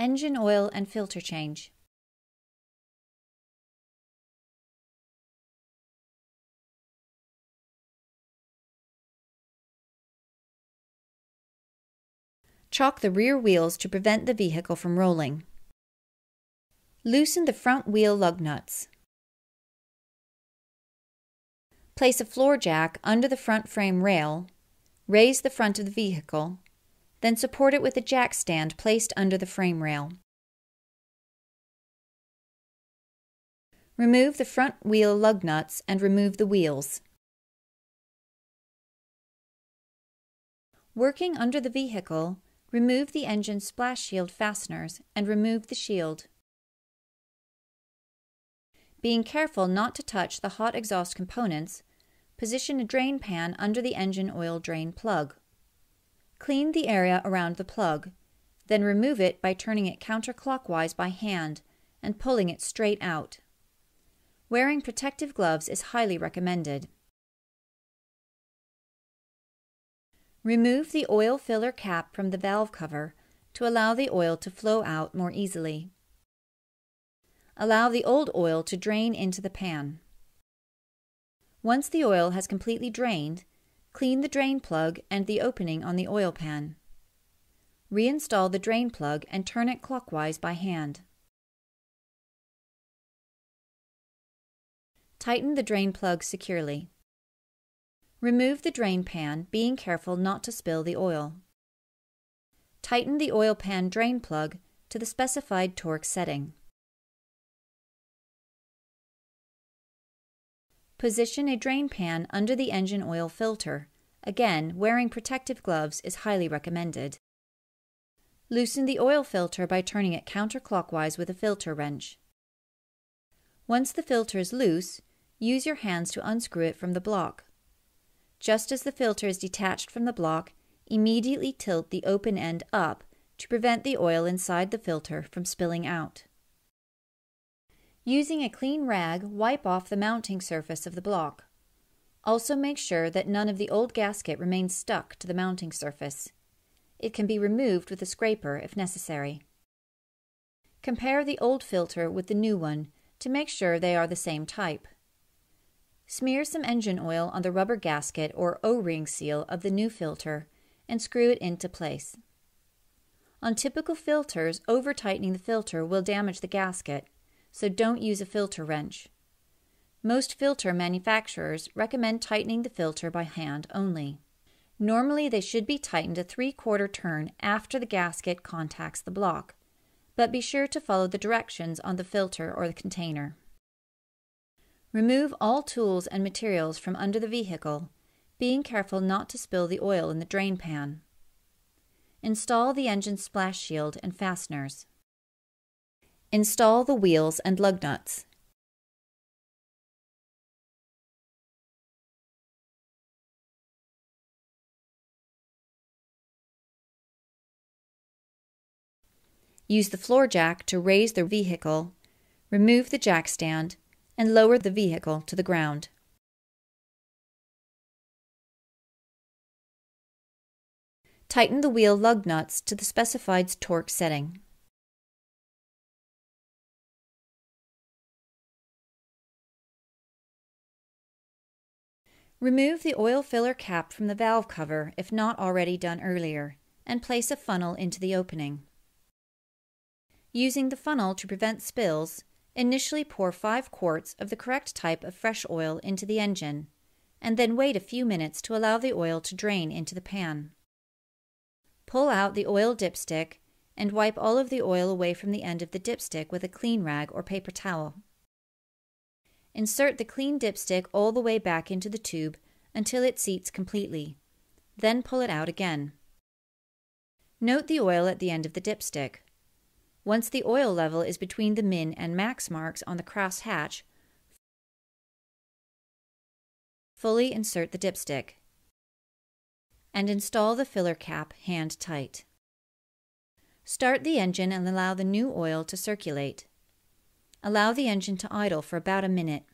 Engine oil and filter change. Chock the rear wheels to prevent the vehicle from rolling. Loosen the front wheel lug nuts. Place a floor jack under the front frame rail, raise the front of the vehicle, then support it with a jack stand placed under the frame rail. Remove the front wheel lug nuts and remove the wheels. Working under the vehicle, remove the engine splash shield fasteners and remove the shield. Being careful not to touch the hot exhaust components, position a drain pan under the engine oil drain plug. Clean the area around the plug, then remove it by turning it counterclockwise by hand and pulling it straight out. Wearing protective gloves is highly recommended. Remove the oil filler cap from the valve cover to allow the oil to flow out more easily. Allow the old oil to drain into the pan. Once the oil has completely drained, clean the drain plug and the opening on the oil pan. Reinstall the drain plug and turn it clockwise by hand. Tighten the drain plug securely. Remove the drain pan, being careful not to spill the oil. Tighten the oil pan drain plug to the specified torque setting. Position a drain pan under the engine oil filter. Again, wearing protective gloves is highly recommended. Loosen the oil filter by turning it counterclockwise with a filter wrench. Once the filter is loose, use your hands to unscrew it from the block. Just as the filter is detached from the block, immediately tilt the open end up to prevent the oil inside the filter from spilling out. Using a clean rag, wipe off the mounting surface of the block. Also make sure that none of the old gasket remains stuck to the mounting surface. It can be removed with a scraper if necessary. Compare the old filter with the new one to make sure they are the same type. Smear some engine oil on the rubber gasket or O-ring seal of the new filter and screw it into place. On typical filters, over-tightening the filter will damage the gasket, so don't use a filter wrench. Most filter manufacturers recommend tightening the filter by hand only. Normally, they should be tightened a three quarter turn after the gasket contacts the block, but be sure to follow the directions on the filter or the container. Remove all tools and materials from under the vehicle, being careful not to spill the oil in the drain pan. Install the engine splash shield and fasteners. Install the wheels and lug nuts. Use the floor jack to raise the vehicle, remove the jack stand, and lower the vehicle to the ground. Tighten the wheel lug nuts to the specified torque setting. Remove the oil filler cap from the valve cover if not already done earlier, and place a funnel into the opening. Using the funnel to prevent spills, initially pour 5 quarts of the correct type of fresh oil into the engine, and then wait a few minutes to allow the oil to drain into the pan. Pull out the oil dipstick and wipe all of the oil away from the end of the dipstick with a clean rag or paper towel. Insert the clean dipstick all the way back into the tube until it seats completely. Then pull it out again. Note the oil at the end of the dipstick. Once the oil level is between the min and max marks on the cross hatch, fully insert the dipstick and install the filler cap hand tight. Start the engine and allow the new oil to circulate. Allow the engine to idle for about a minute.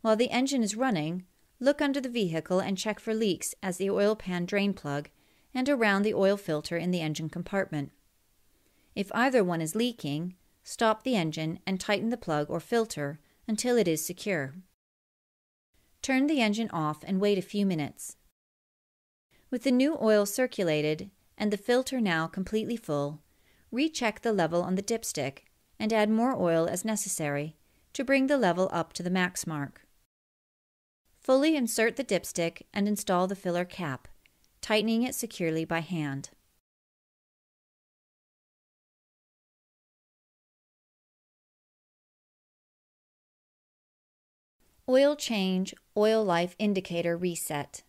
While the engine is running, look under the vehicle and check for leaks as the oil pan drain plug and around the oil filter in the engine compartment. If either one is leaking, stop the engine and tighten the plug or filter until it is secure. Turn the engine off and wait a few minutes. With the new oil circulated and the filter now completely full, recheck the level on the dipstick and add more oil as necessary to bring the level up to the max mark. Fully insert the dipstick and install the filler cap, tightening it securely by hand. Oil change, oil life indicator reset.